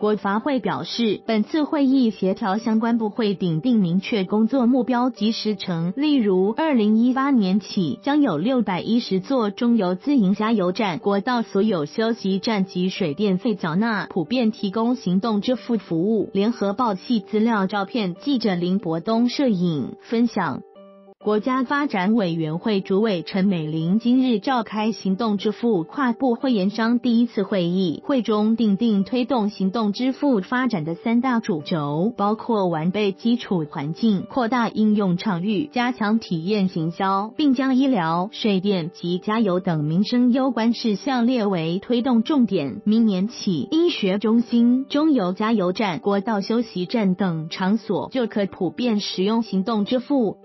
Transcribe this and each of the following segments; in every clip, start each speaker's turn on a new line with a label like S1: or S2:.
S1: 国发会表示，本次会议协调相关部会顶定明确工作目标及时程，例如，二零一八年起将有六百一十座中油自营加油站、国道所有休息站及水电费缴纳普遍提供行动支付服务。联合报系资料照片，记者林博东摄影分享。国家发展委员会主委陈美玲今日召开行动支付跨部会研商第一次会议，会中定定推动行动支付发展的三大主轴，包括完备基础环境、扩大应用场域、加强体验行销，并将医疗、水电及加油等民生攸关事项列为推动重点。明年起，医学中心、中油加油站、国道休息站等场所就可普遍使用行动支付。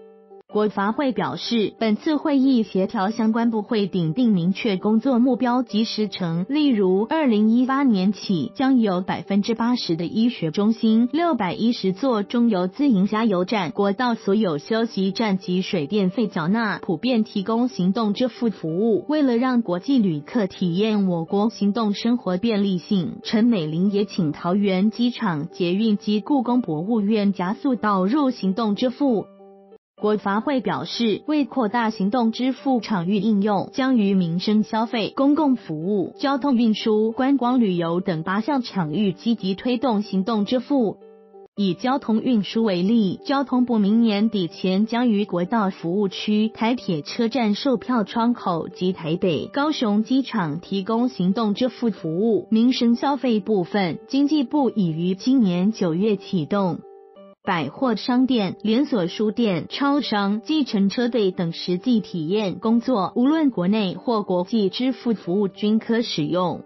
S1: 国发会表示，本次会议协调相关部会顶定明确工作目标及时程，例如，二零一八年起将有百分之八十的医学中心、六百一十座中油自营加油站、国道所有休息站及水电费缴纳普遍提供行动支付服务。为了让国际旅客体验我国行动生活便利性，陈美玲也请桃园机场、捷运及故宫博物院加速导入行动支付。国发会表示，为扩大行动支付场域应用，将于民生消费、公共服务、交通运输、观光旅游等八项场域积极推动行动支付。以交通运输为例，交通部明年底前将于国道服务区、台铁车站售票窗口及台北、高雄机场提供行动支付服务。民生消费部分，经济部已于今年九月启动。百货商店、连锁书店、超商、计程车队等实际体验工作，无论国内或国际支付服务均可使用。